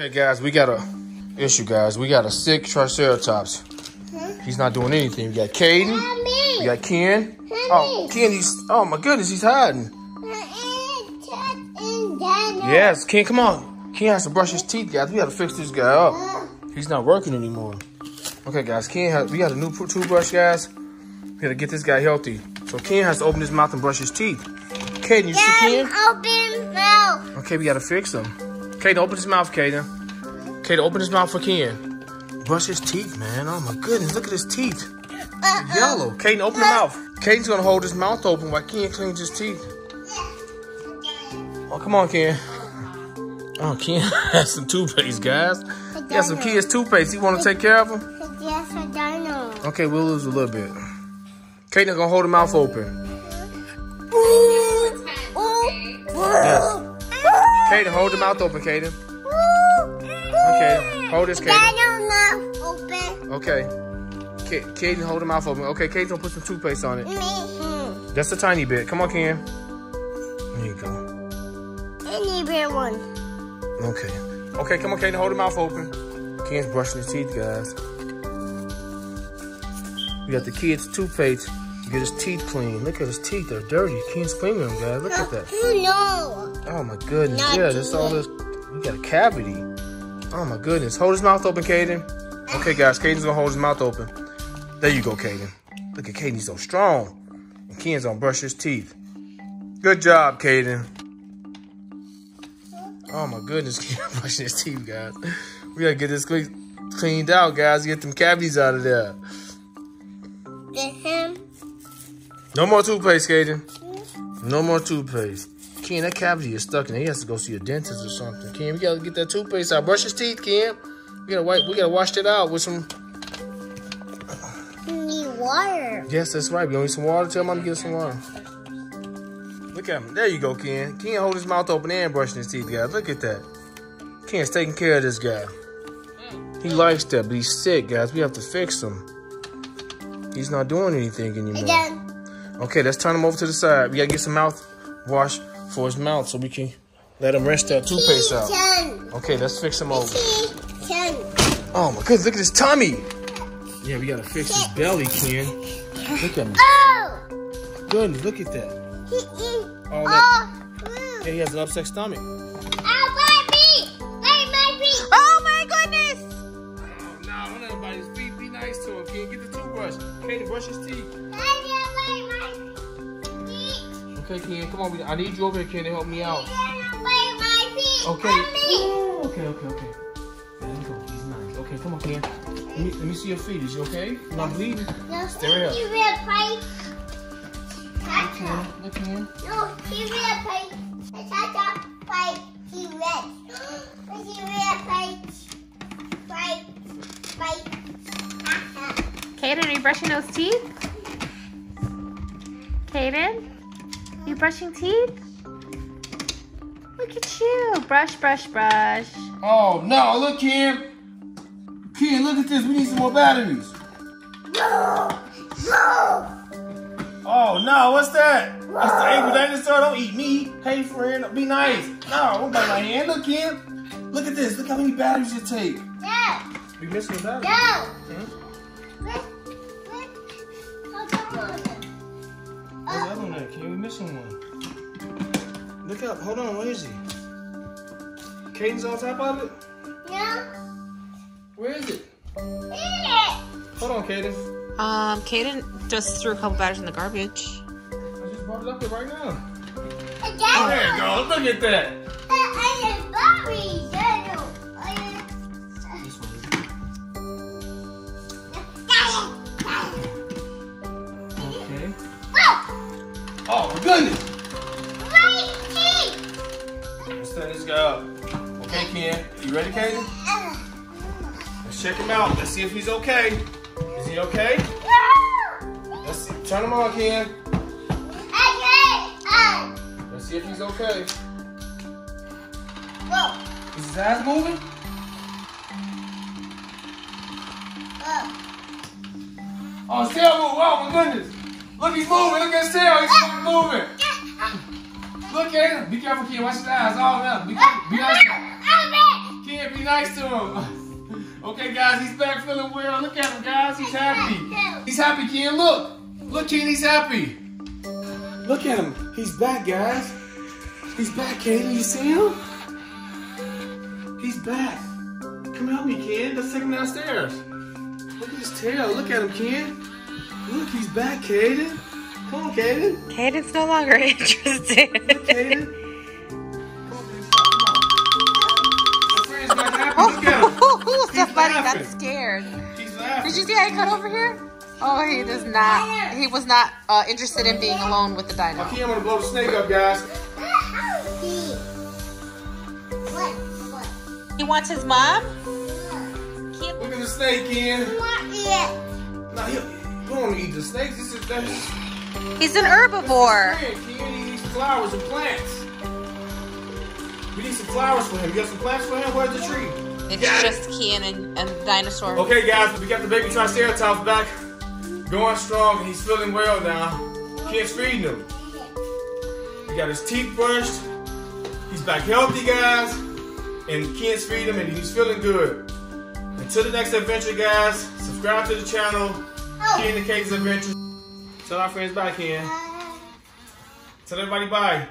Okay, guys, we got a issue, guys. We got a sick Triceratops. He's not doing anything. We got Kaiden. We got Kian. Oh, Kian, he's, oh my goodness, he's hiding. Yes, Kian, come on. Kian has to brush his teeth, guys. We gotta fix this guy up. He's not working anymore. Okay, guys, Kian, has, we got a new toothbrush, guys. We gotta get this guy healthy. So Kian has to open his mouth and brush his teeth. Kaiden, you see Kian? open mouth. Okay, we gotta fix him. Kaiden, open his mouth, Kaiden. Kaiden, open his mouth for Kian. Brush his teeth, man. Oh my goodness, look at his teeth. Uh-uh. Yellow. Kaiden, open the mouth. Kaiden's gonna hold his mouth open while Kian cleans his teeth. Oh, come on, Kian. Oh, Kian has some toothpaste, guys. He has some kids' toothpaste. You wanna take care of him? Yes, I don't know. Okay, we'll lose a little bit. Kaiden's gonna hold the mouth open. Yes. Kaiden, hold the mouth open, Kaiden. Okay, hold this, Kaiden. mouth open. Okay. Ka- Kaiden, hold the mouth open. Okay, Kaiden's gonna put some toothpaste on it. Me. Just a tiny bit. Come on, Kian. There you go. Any big one. Okay. Okay, come on, Kaiden, hold the mouth open. Kian's brushing his teeth, guys. We got the kid's toothpaste. To Get his teeth clean. Look at his teeth. They're dirty. Kian's cleaning them, guys. Look at that. Knows? Oh my goodness. Not yeah, that's all this. You got a cavity. Oh my goodness. Hold his mouth open, Kaiden. Okay, guys. Kaiden's gonna hold his mouth open. There you go, Kaiden. Look at Kaiden. He's so strong. And Kian's gonna brush his teeth. Good job, Kaiden. Oh my goodness, Kian brushing his teeth, guys. We gotta get this cleaned out, guys. Get them cavities out of there. No more toothpaste, Kaiden. No more toothpaste. Kian, that cavity is stuck in there. He has to go see a dentist or something. Kian, we gotta get that toothpaste out. Brush his teeth, Kian. We gotta wipe. We gotta wash that out with some. You need water. Yes, that's right. We need some water. Tell mom to get some water. Look at him. There you go, Kian. Kian hold his mouth open and brushing his teeth, guys. Look at that. Kian's taking care of this guy. He likes that, but he's sick, guys. We have to fix him. He's not doing anything anymore. Again. Okay, let's turn him over to the side. We gotta get some mouthwash for his mouth so we can let him rinse that toothpaste out. Okay, let's fix him over. Ten. Oh my goodness, look at his tummy. Yeah, we gotta fix his belly, Kian. Look at him. Oh! Goodness, look at that. He eat Oh, that, all yeah, he has an upset stomach. Ow, my feet! My, my feet! Oh my goodness! Oh, no, don't let anybody's. Be nice to him, Kian. Get the toothbrush. Katie, brush his teeth. Feet! Okay, Kian, come on. we- I need you over here, Kian, to help me out. I my feet! Okay. Mommy. Okay, okay, okay. There you go. He's nice. Okay, come on, Kian. Let me, let me see your feet. Is you okay? You not bleeding? No, Stay right he here. will play. Kian, look, Kian. No, he will play. Tata play. He will. He will play. Play. Play. Kaiden, are you brushing those teeth? Kaiden, you brushing teeth? Look at you. Brush, brush, brush. Oh, no. Look, Kian. Kian, look at this. We need some more batteries. No. No. Oh, no. What's that? That's the angry dinosaur. Don't eat me. Hey, friend. Be nice. No, don't bite my hand. Look, Kian. Look at this. Look how many batteries you take. No. We missing a battery. No. Hmm? Missing one. Look up. Hold on. Where is he? Kaiden's on top of it? No. Where is it? Eat it. Hold on, Kaiden. Um, Kaiden just threw a couple batteries in the garbage. I just brought it up there right now. Again. Oh, there you go. Look at that. Let's turn this guy up. Okay, Kian. You ready, Kaiden? Let's check him out. Let's see if he's okay. Is he okay? Let's see. Turn him on, Kian. Let's see if he's okay. Is his eyes moving? Oh, his moving. Oh, my goodness. Look, he's moving. Look at his tail. He's moving. Look at him. Be careful, Kian. Watch his eyes. Oh, no. Be, be nice. Kian, Kian, be nice to him. Okay, guys, he's back feeling well. Look at him, guys. He's happy. He's happy, Kian. Look. Look, Kian, he's happy. Look at him. He's back, guys. He's back, Kaiden. You see him? He's back. Come help me, Kian. Let's take him downstairs. Look at his tail. Look at him, Kian. Look, he's back, Kaiden. Come on, Kaiden. Kaiden's no longer interested. Kaiden. My friend's back happy. Look at him. Somebody got scared. He's. Did you see how he cut over here? Oh, he does not. He was not uh, interested in being alone with the dino. Okay, I'm gonna blow the snake up, guys. What? What? He wants his mom. Look at the snake, Kian. What is? Nah, he, he don't want to eat the snakes. This is that's his He's an herbivore. friend, Kian. He eats flowers and plants. We need some flowers for him. You got some plants for him? Where's the tree? It's Got it. just Kian and, and the dinosaur. Okay, guys, we got the baby Triceratops back, going strong. And he's feeling well now. Kian's feeding him. He got his teeth brushed. He's back healthy, guys. And Kian's feeding him, and he's feeling good. Until the next adventure, guys, subscribe to the channel, oh. Kian and Kate's Adventures. Tell our friends bye, Kian. Tell everybody bye.